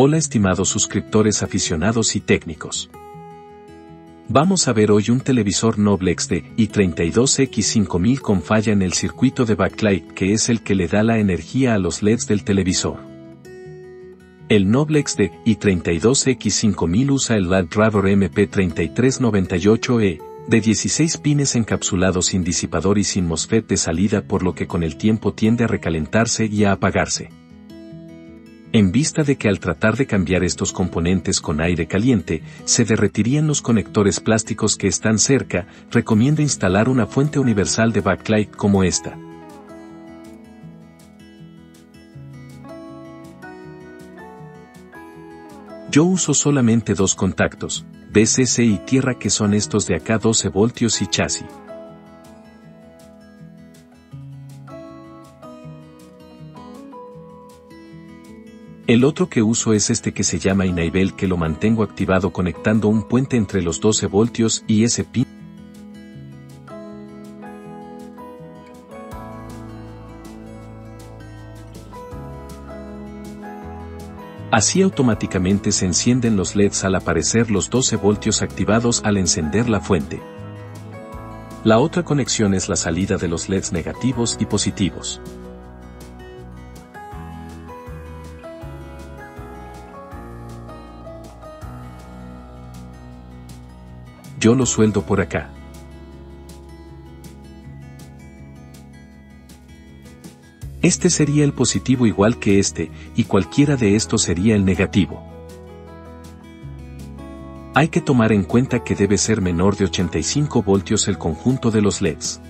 Hola estimados suscriptores aficionados y técnicos. Vamos a ver hoy un televisor Noblex de i32X5000 con falla en el circuito de backlight que es el que le da la energía a los LEDs del televisor. El Noblex de i32X5000 usa el LED Driver MP3398E, de 16 pines encapsulados sin disipador y sin MOSFET de salida por lo que con el tiempo tiende a recalentarse y a apagarse. En vista de que al tratar de cambiar estos componentes con aire caliente, se derretirían los conectores plásticos que están cerca, recomiendo instalar una fuente universal de backlight como esta. Yo uso solamente dos contactos, BCC y tierra que son estos de acá 12 voltios y chasis. El otro que uso es este que se llama Inaibel que lo mantengo activado conectando un puente entre los 12 voltios y ese pin. Así automáticamente se encienden los LEDs al aparecer los 12 voltios activados al encender la fuente. La otra conexión es la salida de los LEDs negativos y positivos. Yo lo sueldo por acá. Este sería el positivo igual que este, y cualquiera de estos sería el negativo. Hay que tomar en cuenta que debe ser menor de 85 voltios el conjunto de los LEDs.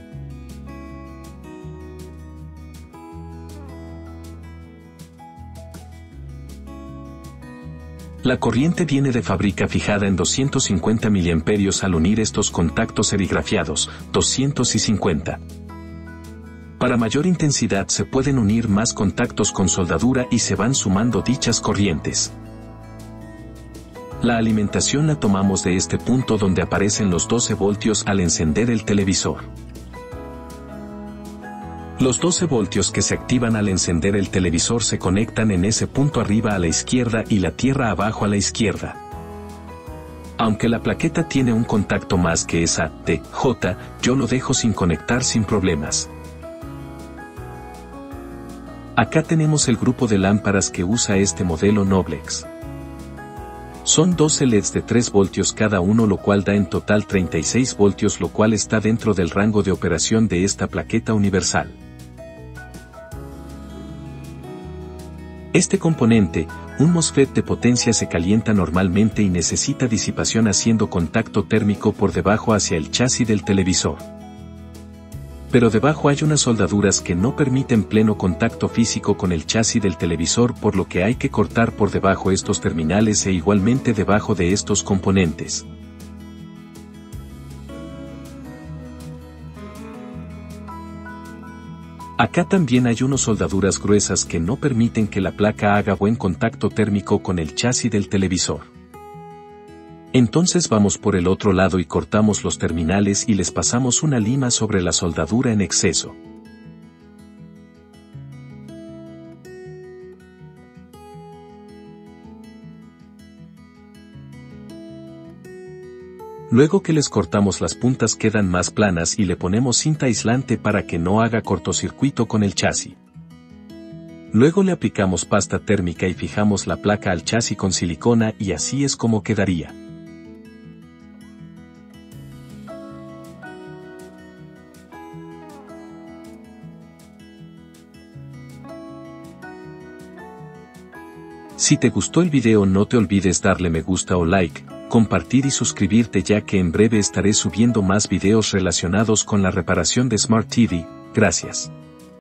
La corriente viene de fábrica fijada en 250 mA al unir estos contactos serigrafiados, 250. Para mayor intensidad se pueden unir más contactos con soldadura y se van sumando dichas corrientes. La alimentación la tomamos de este punto donde aparecen los 12 voltios al encender el televisor. Los 12 voltios que se activan al encender el televisor se conectan en ese punto arriba a la izquierda y la tierra abajo a la izquierda. Aunque la plaqueta tiene un contacto más que esa T-J, yo lo dejo sin conectar sin problemas. Acá tenemos el grupo de lámparas que usa este modelo Noblex. Son 12 LEDs de 3 voltios cada uno lo cual da en total 36 voltios lo cual está dentro del rango de operación de esta plaqueta universal. Este componente, un MOSFET de potencia se calienta normalmente y necesita disipación haciendo contacto térmico por debajo hacia el chasis del televisor pero debajo hay unas soldaduras que no permiten pleno contacto físico con el chasis del televisor por lo que hay que cortar por debajo estos terminales e igualmente debajo de estos componentes. Acá también hay unas soldaduras gruesas que no permiten que la placa haga buen contacto térmico con el chasis del televisor. Entonces vamos por el otro lado y cortamos los terminales y les pasamos una lima sobre la soldadura en exceso. Luego que les cortamos las puntas quedan más planas y le ponemos cinta aislante para que no haga cortocircuito con el chasis. Luego le aplicamos pasta térmica y fijamos la placa al chasis con silicona y así es como quedaría. Si te gustó el video no te olvides darle me gusta o like, compartir y suscribirte ya que en breve estaré subiendo más videos relacionados con la reparación de Smart TV, gracias.